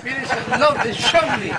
Finish and load and show me.